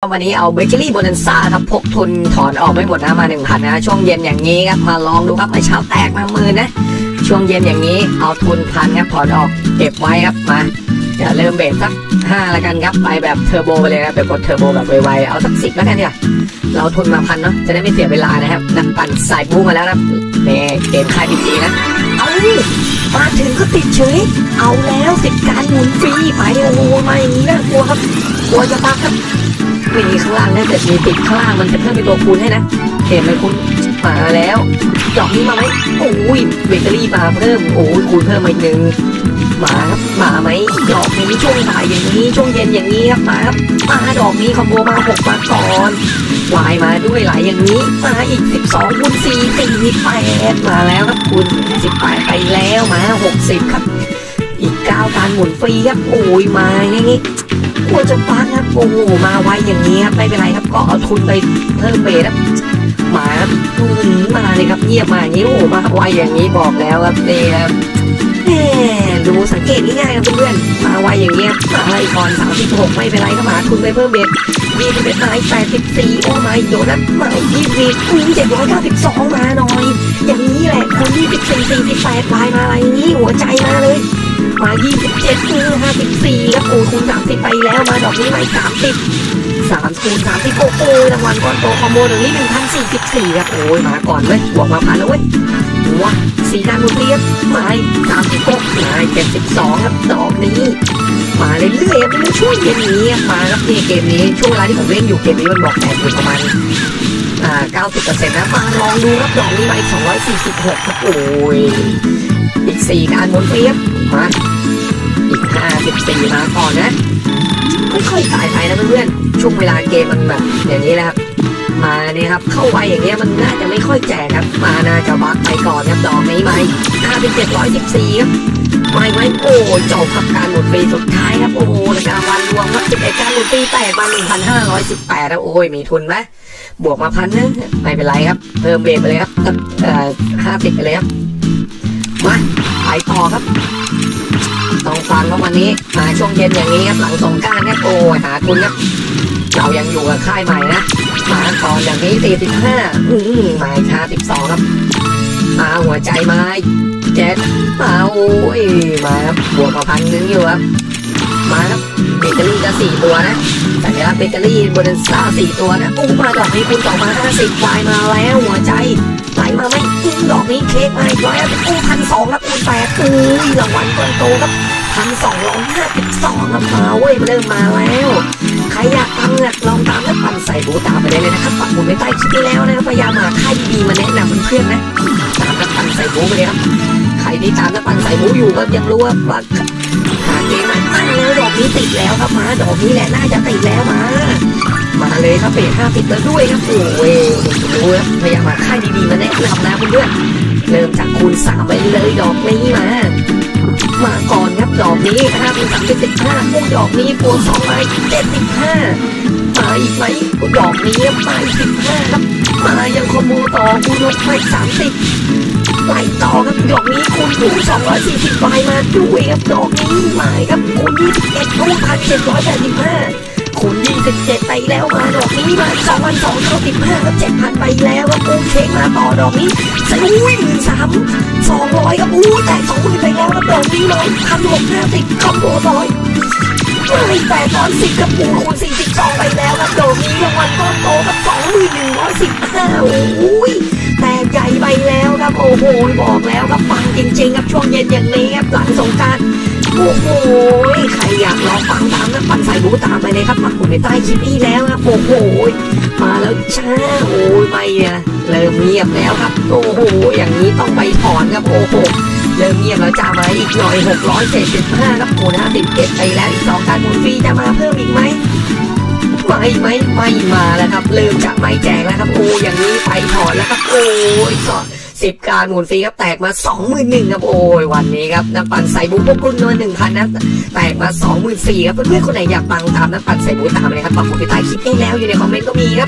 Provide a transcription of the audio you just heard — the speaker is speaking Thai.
วันนี้เอา Bakery Bonanza ครับพกทุนถอนออกไม่หมดนะมาหนึ่งพันนะช่วงเย็นอย่างนี้ครับมาลองดูครับเมื่อเช้าแตกมาหมื่นนะ ช่วงเย็นอย่างนี้เอาทุนพันครับถอนออกเก็บไว้ครับมาเดี๋ยวเริ่ม bet สักห้าแล้วกันครับไปแบบเทอร์โบไปเลยครับไปกดเทอร์โบแบบไวๆเอาสักสิบแล้วกันเนี่ยเราทุนมาพันเนาะจะได้ไม่เสียเวลานะครับนักปั่นสายบูมาแล้วนะนี่เกมค่าย PG นะเอาดิ มาถึงก็ติดเฉย เอาแล้วสิดการหมุนฟรีไปโอ้โหมาอย่างนี้นะกลัวครับกลัวจะปักครับมีข้างล่างนะแต่มีติดข้างล่างมันจะเพิ่มเป็นตัวคูณให้นะเห็นไหมคุณ มาแล้วดอกนี้มาไหมโอ้ยเบเกอรี่มาเพิ่ม โอ้ยคูณเพิ่มมาอีกหนึ่งมาครับมาไหมดอกนี้ช่วงบ่ายอย่างนี้ช่วงเย็นอย่างนี้ครับมาครับมาดอกนี้คอมโบมาหกมาก่อนวายมาด้วยหลายอย่างนี้มาอีก 12คูณ4 48มาแล้วครับคุณ18ไปแล้วมา 60 ครับ อีก 9 การหมุนฟรีครับโอ้ยมาอย่างนี้กลัวจะฟังครับโอ้โหมาไวอย่างนี้ครับไม่เป็นไรครับก็เอาทุนไปเพิ่มเบสครับ มาครับอืมาเลยครับเงียบมาอย่างนี้โอ้โหมาไวอย่างนี้บอกแล้วครับนี่ครับดูสังเกตง่ายๆครับเพื่อนๆมาไวอย่างนี้ครับมาอะไรก่อน36ไม่เป็นไรก็มาทุนไปเพิ่มเบสยี่สิบเอ็ดนายแปดสิบสี่โอ้ไมาโดนัทมายี่สิบอุ้ยเจ็ดร้อยเก้าสิบสองมาหน่อย อย่างนี้แหละคนยี่สิบสี่สี่สิบแปดลายมาอะไรนี้หัวใจมาเลยมา27คูณ54ครับโอ้คูณ30ไปแล้วมาดอกนี้ใหม่ 30 3คูณ30โอ้โหรางวัลก้อนโตคอมโบตรงนี้1,044ครับโอ้ยมาก่อนเว้ยบวกมาพันแล้วเว้ยว้าสี่การหมุนเรียบมา36มา72ครับดอกนี้มาเรื่อยๆครับในช่วงเย็นนี้ครับมาครับนี่เกมนี้ช่วงเวลาที่ผมเล่นอยู่เกมนี้มันบอกแตกอยู่ประมาณอ่า90%นะมาลองดูครับดอกนี้ใหม่246ครับโอ้ยอีก4การหมุนเรียบมาอีกห้าสิบสี่มาก่อนนะ ค่อยตายไปนะเพื่อนๆช่วงเวลาเกมมันแบบอย่างนี้แหละครับมาเนี่ยครับเข้าไวอย่างเงี้ยมันน่าจะไม่ค่อยแจกครับ มาน่าจะบักไปก่อนครับดอกนี้ไหมห้าเป็นเจ็ดร้อยสิบสี่ครับไม่ไหมโอ้จบกับการหมดปีสุดท้ายครับโอ้โหในการวันรวมครับสิบเอ็ดการหมดปีแตกมาหนึ่งพันห้าร้อยสิบแปดแล้วโอ้ยมีทุนไหมบวกมาพันนึงไม่เป็นไรครับเพิ่มเบรไปเลยครับเอ่อห้าสิบไปเลยครับมาไปต่อครับ ต้องฟังว่าวันนี้มาช่วงเย็นอย่างนี้ครับหลังสงการเนี่ยโอ้หาทุนครับเรายังอยู่กับค่ายใหม่นะมาตอนอย่างนี้ 45 อืมมาช้า12 ครับ มาหัวใจมาเจ็ดมาโอ้ยมาครับบวกกับพันหนึงอยู่ครับ มาครับ เบเกอรี่จะสี่ตัวนะสัญลักษณ์เบเกอรี่บนซ่าสี่ตัวนะอู้มาดอกนี้คุณต่อมาห้าสิบวายมาแล้วหัวใจไหลมาไหมอื้อดอกนี้เค้กมาอีกร้อยครับอู้พันสองครับอู้แปดอู้ยรางวัลก้อนโตครับพันสองร้อยห้าสิบสองครับมาเว้ยเริ่มมาแล้วใครอยากตามเนี่ยลองตามและปั่นใส่บูตามไปได้เลยนะครับปักหมุดไว้ใต้คลิปนี้แล้วนะครับพยายามหาค่ายดีๆมาแนะนำเพื่อนๆนะตามและปั่นใส่บูไปเลยครับใครที่ตามและปั่นใส่บูอยู่ก็ยังรู้ว่าว่าหาเก แล้วดอกนี้ติดแล้วครับมาดอกนี้แหละน่าจะติดแล้วมามาเลยครับเบรห้าสิบแล้วด้วยครับโอ้ยดูครับพยายามมาค่ายดีๆมาแนะนำนะเพื่อนเริ่มจากคูณสามไปเลยดอกนี้มามาก่อนครับดอกนี้ห้าเป็นสามเป็นสิบห้าโอ้ดอกนี้ปูสองไปเจ็ดสิบห้ามาอีกไหมดอกนี้มาอีกสิบห้าครับมายังคอมโบต่อคูณหกไปสามสิบ ไล่ต่อครับดอกนี้คูณถูก240ใบมาด้วยครับดอกนี้หมายครับคูณ21คูณ1,785คูณ27ไปแล้วมาดอกนี้มา2,295ครับ7,000ไปแล้วครับโอเคมาต่อดอกนี้ส่อุ้ยหมื่นสามสองร้อยครับอู้แต่สองหมื่นไปแล้วครับดอกนี้มาพันหกห้าสิบคอมโบร้อยไม่แปดร้อยสิบครับปูคูณ42ไปแล้วครับดอกนี้รางวัลก้อนโตครับสองหมื่นหนึ่ง อ้โหบอกแล้วครับฟังจริง ๆ ครับช่วงเย็นอย่างนี้ครับหลังสงการโอ้โหใครอยากลองฟังตามนะปั่นใส่บูตามไปเลยครับปักหมุดในใต้คลิปนี้แล้วครับโอ้โหมาแล้วช้าโอ้ยไม่อะเริ่มเงียบแล้วครับโอ้โหอย่างนี้ต้องไปถอนครับโอ้โหเริ่มเงียบแล้วจ้ามาอีกหน่อย675ครับโอ้นะ17ไปแล้วอีกสองการหมุนฟรีจะมาเพิ่มอีกไหมไม่ไม่ไม่มาแล้วครับเริ่มจะไม่แจกแล้วครับโอ้อย่างนี้ไปถอนแล้วครับโอ้ยสอ สิบการหมุนฟรีครับแตกมาสองหมื่นหนึ่งครับโอ้ยวันนี้ครับนักปั่นใส่บูพวกรุ่นนวลหนึ่งพันนะแตกมาสองหมื่นสี่ครับเพื่อนๆคนไหนอยากปังตามนักปั่นใส่บุ๊คตามเลยครับปักหมุดไปใต้คลิปนี้แล้วอยู่ในคอมเมนต์ก็มีครับ